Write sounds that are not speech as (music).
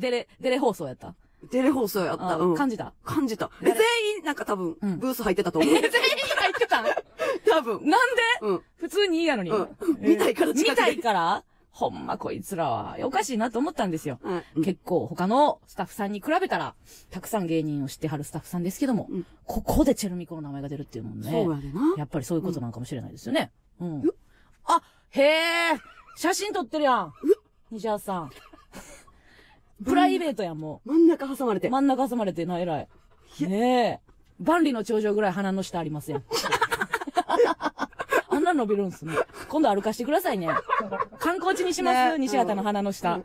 デレ、デレ放送やった？テレ放送やった。あうん。感じた？感じた。え全員、なんか多分うん、ブース入ってたと思う。全員入ってたん (laughs) 多分。なんで？うん。普通にいいやのに。うんえー見たいから近くで見たいから？ほんまこいつらは、おかしいなと思ったんですよ。はい。結構他のスタッフさんに比べたら、たくさん芸人を知ってはるスタッフさんですけども、うんここでチェルミコの名前が出るっていうもんね。そうやでな。やっぱりそういうことなんかもしれないですよね。うん。あ、へえ、写真撮ってるやん。西原さん。プライベートやん、も真ん中挟まれてう。。真ん中挟まれてな、偉い。ねえ。万里の長城ぐらい鼻の下ありますやん。(laughs) あんな伸びるんすね。今度歩かしてくださいね。観光地にします、ね西畑の鼻の下。